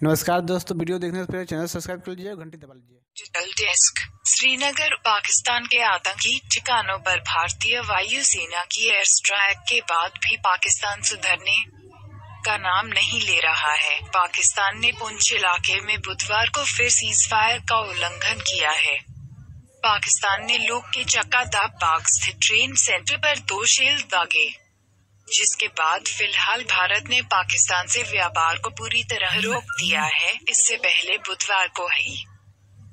नमस्कार दोस्तों, वीडियो देखने से पहले चैनल सब्सक्राइब कर लीजिए घंटी दबा लीजिए। डिजिटल डेस्क श्रीनगर, पाकिस्तान के आतंकी ठिकानों पर भारतीय वायुसेना की एयर स्ट्राइक के बाद भी पाकिस्तान सुधरने का नाम नहीं ले रहा है। पाकिस्तान ने पुंछ इलाके में बुधवार को फिर सीज फायर का उल्लंघन किया है। पाकिस्तान ने लोग के चक्का दाब बाग स्थित ट्रेन सेंटर पर दो शेल दागे। जिसके बाद फ़िलहाल भारत ने पाकिस्तान से व्यापार को पूरी तरह रोक दिया है। इससे पहले बुधवार को ही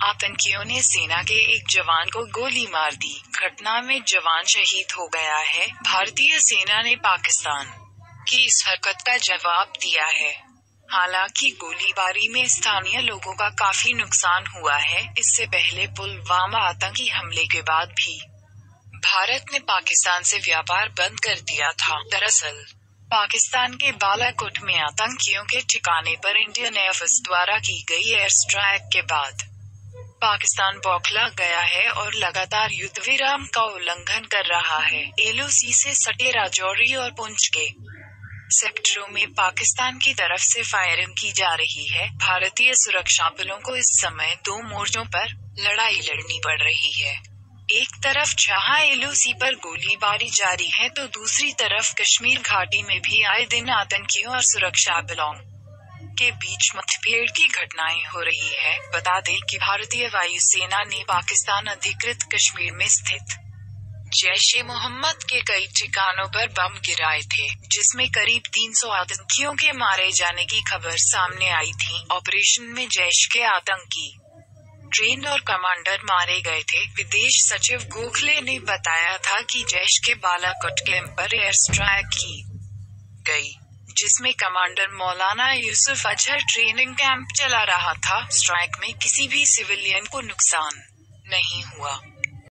आतंकियों ने सेना के एक जवान को गोली मार दी। घटना में जवान शहीद हो गया है। भारतीय सेना ने पाकिस्तान की इस हरकत का जवाब दिया है। हालाँकि गोलीबारी में स्थानीय लोगों का काफ़ी नुकसान हुआ है। इससे पहले पुलवामा आतंकी हमले के बाद भी भारत ने पाकिस्तान से व्यापार बंद कर दिया था। दरअसल, पाकिस्तान के बालाकोट में आतंकियों के ठिकाने पर इंडियन एयरफोर्स द्वारा की गई एयर स्ट्राइक के बाद पाकिस्तान बौखला गया है और लगातार युद्ध विराम का उल्लंघन कर रहा है। एलओसी से सटे राजौरी और पुंछ के सेक्टरों में पाकिस्तान की तरफ़ से फायरिंग की जा रही है। भारतीय सुरक्षा बलों को इस समय दो मोर्चों पर लड़ाई लड़नी पड़ रही है। एक तरफ़ जहाँ एलओसी पर गोलीबारी जारी है तो दूसरी तरफ़ कश्मीर घाटी में भी आए दिन आतंकियों और सुरक्षा बलों के बीच मुठभेड़ की घटनाएँ हो रही है। बता दें कि भारतीय वायुसेना ने पाकिस्तान अधिकृत कश्मीर में स्थित जैश ए मोहम्मद के कई ठिकानों पर बम गिराए थे, जिसमें करीब 300 आतंकियों के मारे जाने की खबर सामने आई थी। ऑपरेशन में जैश के आतंकी ट्रेन और कमांडर मारे गए थे। विदेश सचिव गोखले ने बताया था कि जैश के बालाकोट कैंप पर एयर स्ट्राइक की गई, जिसमें कमांडर मौलाना यूसुफ अजहर ट्रेनिंग कैंप चला रहा था। स्ट्राइक में किसी भी सिविलियन को नुकसान नहीं हुआ।